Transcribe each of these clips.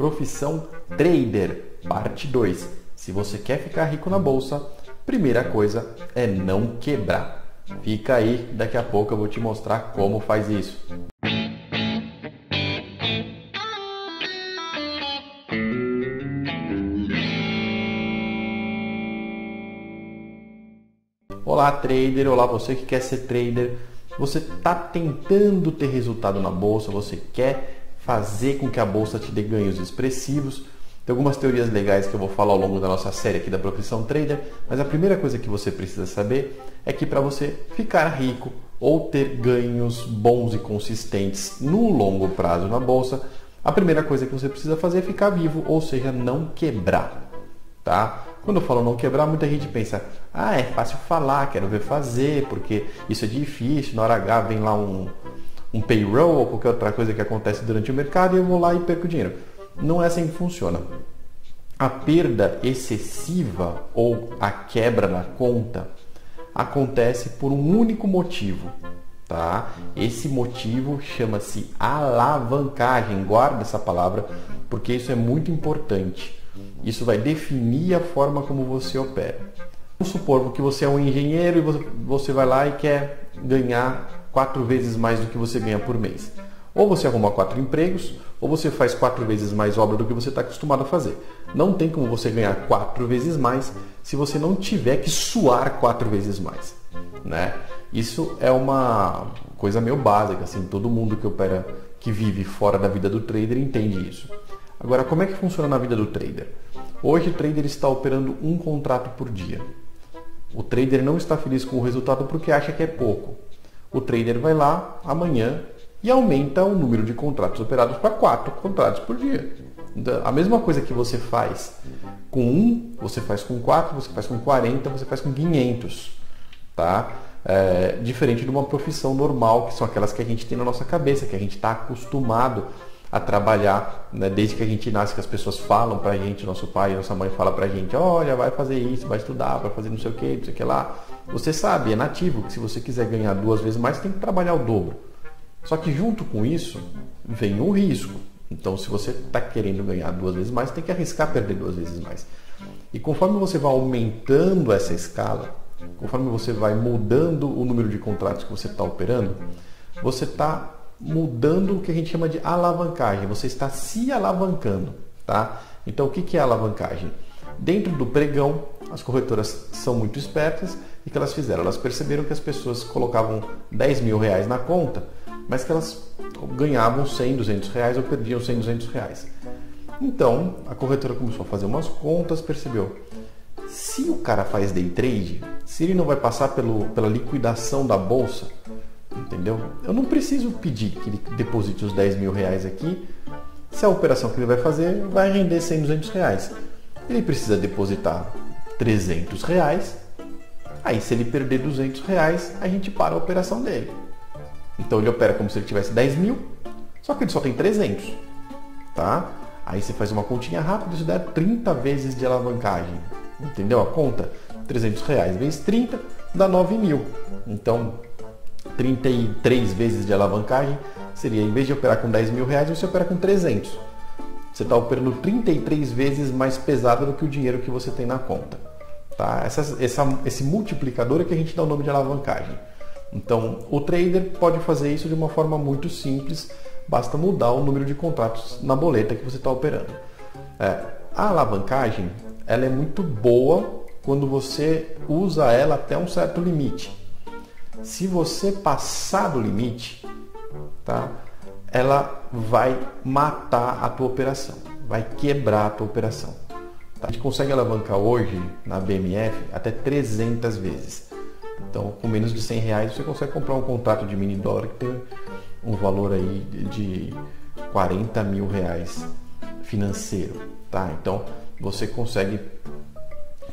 Profissão Trader, parte 2. Se você quer ficar rico na bolsa, primeira coisa é não quebrar. Fica aí, daqui a pouco eu vou te mostrar como faz isso. Olá, trader! Olá, você que quer ser trader. Você está tentando ter resultado na bolsa, você quer fazer com que a bolsa te dê ganhos expressivos. Tem algumas teorias legais que eu vou falar ao longo da nossa série aqui da profissão trader, mas a primeira coisa que você precisa saber é que para você ficar rico ou ter ganhos bons e consistentes no longo prazo na bolsa, a primeira coisa que você precisa fazer é ficar vivo, ou seja, não quebrar, tá? Quando eu falo não quebrar, muita gente pensa: "Ah, é fácil falar, quero ver fazer, porque isso é difícil, na hora H vem lá um um payroll ou qualquer outra coisa que acontece durante o mercado e eu vou lá e perco dinheiro. Não é assim que funciona. A perda excessiva ou a quebra na conta acontece por um único motivo, tá? Esse motivo chama-se alavancagem. Guarda essa palavra porque isso é muito importante. Isso vai definir a forma como você opera. Vamos supor que você é um engenheiro e você vai lá e quer ganhar quatro vezes mais do que você ganha por mês. Ou você arruma quatro empregos, ou você faz quatro vezes mais obra do que você está acostumado a fazer. Não tem como você ganhar quatro vezes mais se você não tiver que suar quatro vezes mais. Né? Isso é uma coisa meio básica, assim, todo mundo que opera, que vive fora da vida do trader entende isso. Agora, como é que funciona na vida do trader? Hoje o trader está operando um contrato por dia. O trader não está feliz com o resultado porque acha que é pouco o trader vai lá amanhã e aumenta o número de contratos operados para quatro contratos por dia. Então, a mesma coisa que você faz com um, você faz com quatro, você faz com 40, você faz com 500. Tá? É, diferente de uma profissão normal, que são aquelas que a gente tem na nossa cabeça, que a gente está acostumado a trabalhar, né? desde que a gente nasce, que as pessoas falam para a gente, nosso pai, nossa mãe fala para a gente, olha, vai fazer isso, vai estudar, vai fazer não sei o que, não sei o que lá. Você sabe, é nativo, que se você quiser ganhar duas vezes mais, tem que trabalhar o dobro. Só que junto com isso, vem o risco. Então, se você está querendo ganhar duas vezes mais, tem que arriscar perder duas vezes mais. E conforme você vai aumentando essa escala, conforme você vai mudando o número de contratos que você está operando, você está mudando o que a gente chama de alavancagem. Você está se alavancando, tá? Então, o que é alavancagem? Dentro do pregão, as corretoras são muito espertas e o que elas fizeram? Elas perceberam que as pessoas colocavam 10 mil reais na conta, mas que elas ganhavam 100, 200 reais ou perdiam 100, 200 reais. Então, a corretora começou a fazer umas contas, percebeu, se o cara faz day trade, se ele não vai passar pelo, pela liquidação da bolsa, entendeu? Eu não preciso pedir que ele deposite os 10 mil reais aqui, se a operação que ele vai fazer vai render 100, 200 reais. Ele precisa depositar 300 reais, aí se ele perder 200 reais, a gente para a operação dele. Então ele opera como se ele tivesse 10 mil, só que ele só tem 300, tá? Aí você faz uma continha rápida, isso dá 30 vezes de alavancagem, entendeu? A conta, 300 reais vezes 30 dá 9 mil. Então 33 vezes de alavancagem seria, em vez de operar com 10 mil reais, você opera com 300. Você está operando 33 vezes mais pesado do que o dinheiro que você tem na conta. Tá? Essa, essa, esse multiplicador é que a gente dá o nome de alavancagem. Então, o trader pode fazer isso de uma forma muito simples, basta mudar o número de contratos na boleta que você está operando. É, a alavancagem ela é muito boa quando você usa ela até um certo limite. Se você passar do limite, tá? ela vai matar a tua operação, vai quebrar a tua operação. Tá? A gente consegue alavancar hoje na BMF até 300 vezes. Então, com menos de 100 reais, você consegue comprar um contrato de mini dólar que tem um valor aí de 40 mil reais financeiro. Tá? Então, você consegue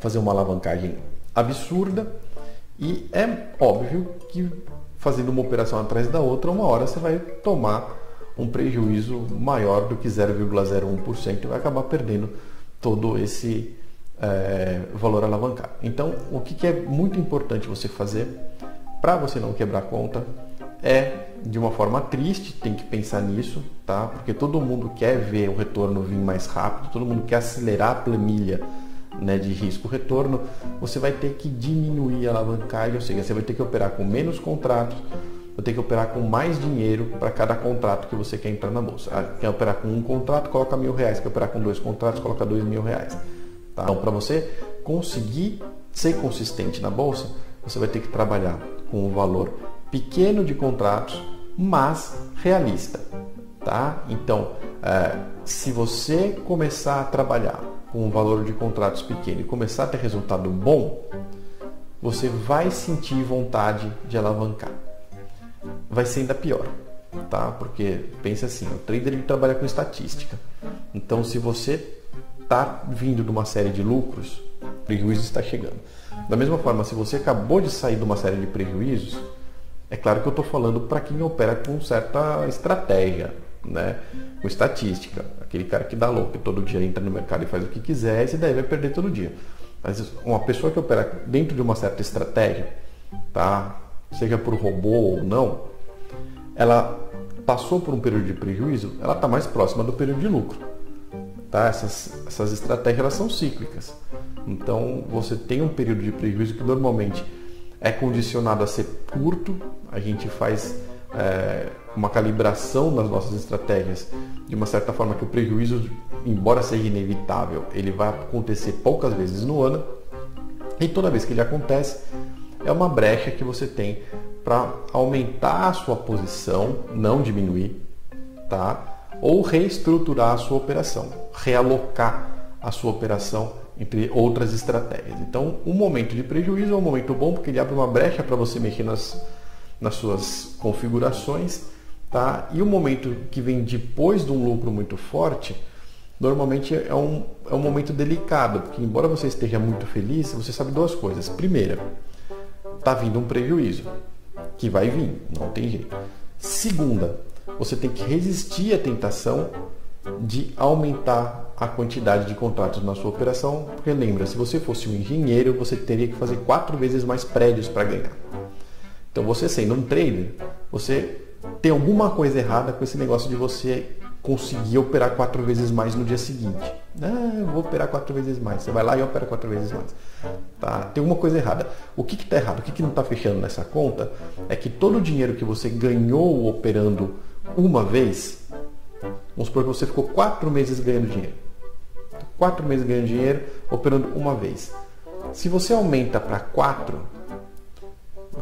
fazer uma alavancagem absurda e é óbvio que fazendo uma operação atrás da outra, uma hora você vai tomar um prejuízo maior do que 0,01% e vai acabar perdendo todo esse é, valor alavancado. Então, o que, que é muito importante você fazer para você não quebrar a conta é de uma forma triste, tem que pensar nisso, tá? Porque todo mundo quer ver o retorno vir mais rápido, todo mundo quer acelerar a planilha né, de risco-retorno, você vai ter que diminuir a alavancagem, ou seja, você vai ter que operar com menos contratos, vai ter que operar com mais dinheiro para cada contrato que você quer entrar na bolsa. Ah, quer operar com um contrato, coloca mil reais, quer operar com dois contratos, coloca dois mil reais. Tá? Então, para você conseguir ser consistente na bolsa, você vai ter que trabalhar com um valor pequeno de contratos, mas realista. Tá? Então, é, se você começar a trabalhar com um valor de contratos pequeno e começar a ter resultado bom, você vai sentir vontade de alavancar. Vai ser ainda pior, tá? Porque pensa assim, o trader ele trabalha com estatística. Então, se você está vindo de uma série de lucros, prejuízo está chegando. Da mesma forma, se você acabou de sair de uma série de prejuízos, é claro que eu estou falando para quem opera com certa estratégia, né? com estatística. Aquele cara que dá louco, que todo dia entra no mercado e faz o que quiser, esse daí vai perder todo dia. Mas uma pessoa que opera dentro de uma certa estratégia, tá? seja por robô ou não, ela passou por um período de prejuízo, ela está mais próxima do período de lucro. Tá? Essas, essas estratégias elas são cíclicas. Então você tem um período de prejuízo que normalmente é condicionado a ser curto, a gente faz é, uma calibração nas nossas estratégias de uma certa forma que o prejuízo, embora seja inevitável, ele vai acontecer poucas vezes no ano e toda vez que ele acontece é uma brecha que você tem para aumentar a sua posição, não diminuir, tá? Ou reestruturar a sua operação, realocar a sua operação entre outras estratégias. Então, um momento de prejuízo é um momento bom porque ele abre uma brecha para você mexer nas, nas suas configurações, tá? E o momento que vem depois de um lucro muito forte, normalmente é um, é um momento delicado, porque embora você esteja muito feliz, você sabe duas coisas. Primeira, está vindo um prejuízo, que vai vir, não tem jeito. Segunda, você tem que resistir à tentação de aumentar a quantidade de contratos na sua operação, porque lembra, se você fosse um engenheiro, você teria que fazer quatro vezes mais prédios para ganhar. Então você sendo um trader, você tem alguma coisa errada com esse negócio de você conseguir operar quatro vezes mais no dia seguinte. Ah, eu vou operar quatro vezes mais. Você vai lá e opera quatro vezes mais. Tá? Tem alguma coisa errada. O que está errado? O que, que não está fechando nessa conta é que todo o dinheiro que você ganhou operando uma vez, vamos supor que você ficou quatro meses ganhando dinheiro. Quatro meses ganhando dinheiro operando uma vez. Se você aumenta para quatro,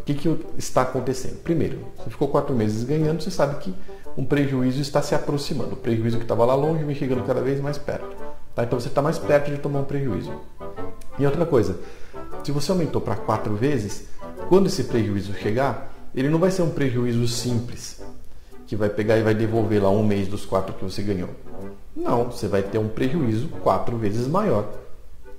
que, que está acontecendo? Primeiro, você ficou quatro meses ganhando, você sabe que um prejuízo está se aproximando. O prejuízo que estava lá longe vem chegando cada vez mais perto. Tá? Então você está mais perto de tomar um prejuízo. E outra coisa, se você aumentou para quatro vezes, quando esse prejuízo chegar, ele não vai ser um prejuízo simples, que vai pegar e vai devolver lá um mês dos quatro que você ganhou. Não, você vai ter um prejuízo quatro vezes maior.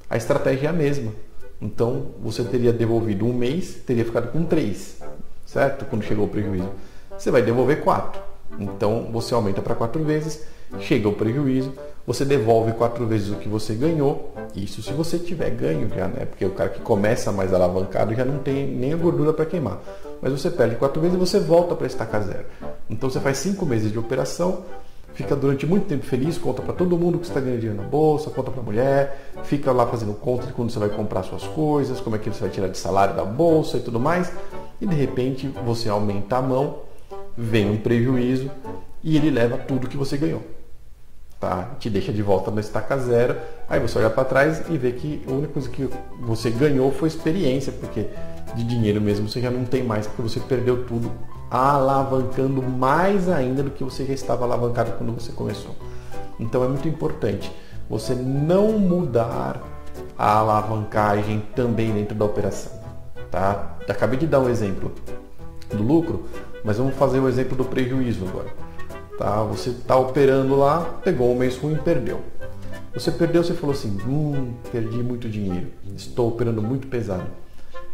A estratégia é a mesma. Então você teria devolvido um mês, teria ficado com três, certo? Quando chegou o prejuízo. Você vai devolver quatro. Então você aumenta para quatro vezes, chega o prejuízo, você devolve quatro vezes o que você ganhou. Isso se você tiver ganho já, né? Porque o cara que começa mais alavancado já não tem nem a gordura para queimar. Mas você perde quatro vezes e você volta para estacar zero. Então você faz cinco meses de operação, fica durante muito tempo feliz, conta para todo mundo que está ganhando dinheiro na bolsa, conta para a mulher, fica lá fazendo conta de quando você vai comprar suas coisas, como é que você vai tirar de salário da bolsa e tudo mais. E de repente você aumenta a mão, vem um prejuízo e ele leva tudo que você ganhou. Tá? Te deixa de volta no estaca zero, aí você olha para trás e vê que a única coisa que você ganhou foi experiência, porque de dinheiro mesmo você já não tem mais, porque você perdeu tudo alavancando mais ainda do que você já estava alavancado quando você começou. Então é muito importante você não mudar a alavancagem também dentro da operação. Tá? Acabei de dar um exemplo do lucro, mas vamos fazer o exemplo do prejuízo agora. Tá? Você está operando lá, pegou um mês ruim, perdeu. Você perdeu, você falou assim, hum, perdi muito dinheiro, estou operando muito pesado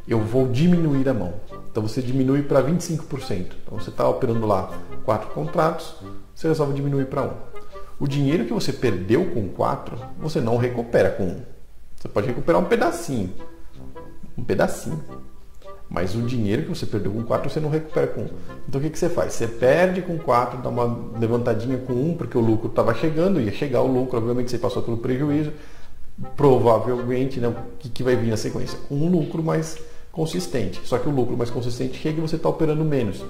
eu vou diminuir a mão. Então você diminui para 25%. Então você está operando lá quatro contratos, você resolve diminuir para um. O dinheiro que você perdeu com quatro, você não recupera com um. Você pode recuperar um pedacinho. Um pedacinho. Mas o dinheiro que você perdeu com 4 você não recupera com 1. Então o que, que você faz? Você perde com 4, dá uma levantadinha com 1, porque o lucro estava chegando, ia chegar o lucro, obviamente você passou pelo prejuízo. Provavelmente, né, o que, que vai vir na sequência? Um lucro mais consistente. Só que o lucro mais consistente chega e você está operando menos.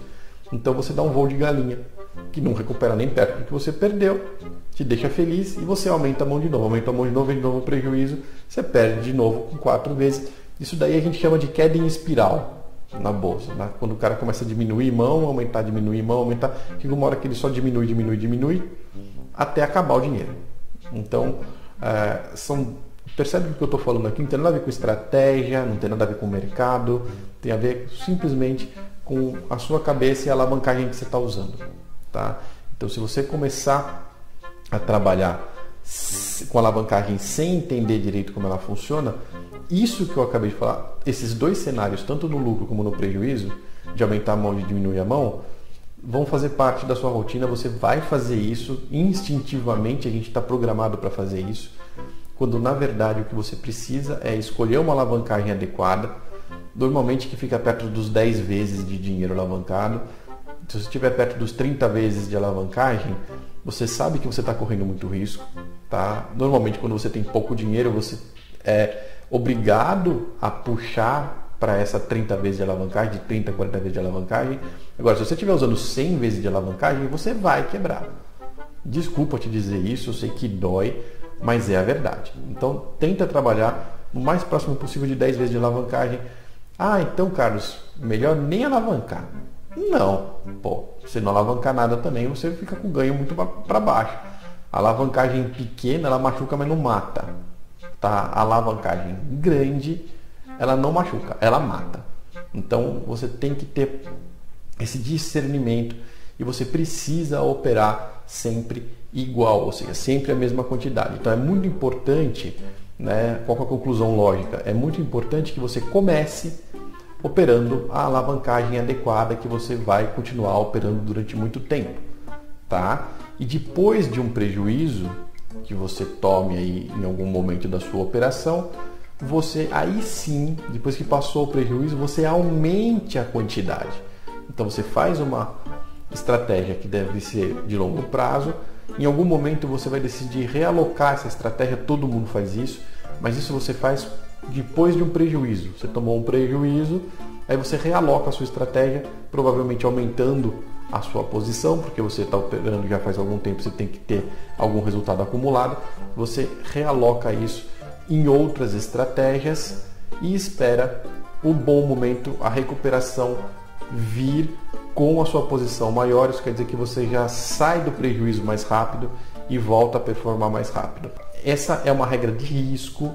Então você dá um voo de galinha, que não recupera nem perto do que você perdeu, te deixa feliz e você aumenta a mão de novo, aumenta a mão de novo, vem de novo o prejuízo, você perde de novo com quatro vezes. Isso daí a gente chama de queda em espiral na bolsa. Né? Quando o cara começa a diminuir mão, aumentar, diminuir mão, aumentar, chega uma hora que ele só diminui, diminui, diminui, até acabar o dinheiro. Então, é, são, percebe o que eu estou falando aqui não tem nada a ver com estratégia, não tem nada a ver com mercado, tem a ver simplesmente com a sua cabeça e a alavancagem que você está usando. Tá? Então, se você começar a trabalhar com alavancagem sem entender direito como ela funciona, isso que eu acabei de falar, esses dois cenários, tanto no lucro como no prejuízo, de aumentar a mão e de diminuir a mão, vão fazer parte da sua rotina. Você vai fazer isso instintivamente, a gente está programado para fazer isso, quando na verdade o que você precisa é escolher uma alavancagem adequada, normalmente que fica perto dos 10 vezes de dinheiro alavancado. Se você estiver perto dos 30 vezes de alavancagem, você sabe que você está correndo muito risco. Tá? Normalmente, quando você tem pouco dinheiro, você é obrigado a puxar para essa 30 vezes de alavancagem, de 30, 40 vezes de alavancagem. Agora, se você estiver usando 100 vezes de alavancagem, você vai quebrar. Desculpa te dizer isso, eu sei que dói, mas é a verdade. Então, tenta trabalhar o mais próximo possível de 10 vezes de alavancagem. Ah, então, Carlos, melhor nem alavancar. Não, pô, se não alavancar nada também, você fica com ganho muito para baixo. A alavancagem pequena, ela machuca, mas não mata. Tá? A alavancagem grande, ela não machuca, ela mata. Então, você tem que ter esse discernimento e você precisa operar sempre igual, ou seja, sempre a mesma quantidade. Então, é muito importante, né, qual é a conclusão lógica? É muito importante que você comece operando a alavancagem adequada que você vai continuar operando durante muito tempo, tá? E depois de um prejuízo que você tome aí em algum momento da sua operação, você aí sim, depois que passou o prejuízo, você aumente a quantidade. Então você faz uma estratégia que deve ser de longo prazo. Em algum momento você vai decidir realocar essa estratégia, todo mundo faz isso, mas isso você faz depois de um prejuízo. Você tomou um prejuízo, aí você realoca a sua estratégia, provavelmente aumentando a sua posição, porque você está operando já faz algum tempo, você tem que ter algum resultado acumulado. Você realoca isso em outras estratégias e espera o bom momento, a recuperação vir com a sua posição maior. Isso quer dizer que você já sai do prejuízo mais rápido e volta a performar mais rápido. Essa é uma regra de risco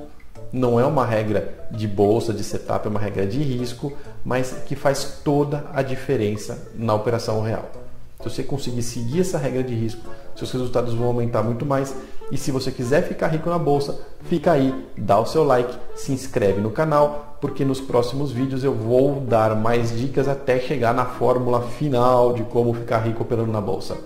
não é uma regra de bolsa, de setup, é uma regra de risco, mas que faz toda a diferença na operação real. Se você conseguir seguir essa regra de risco, seus resultados vão aumentar muito mais. E se você quiser ficar rico na bolsa, fica aí, dá o seu like, se inscreve no canal, porque nos próximos vídeos eu vou dar mais dicas até chegar na fórmula final de como ficar rico operando na bolsa.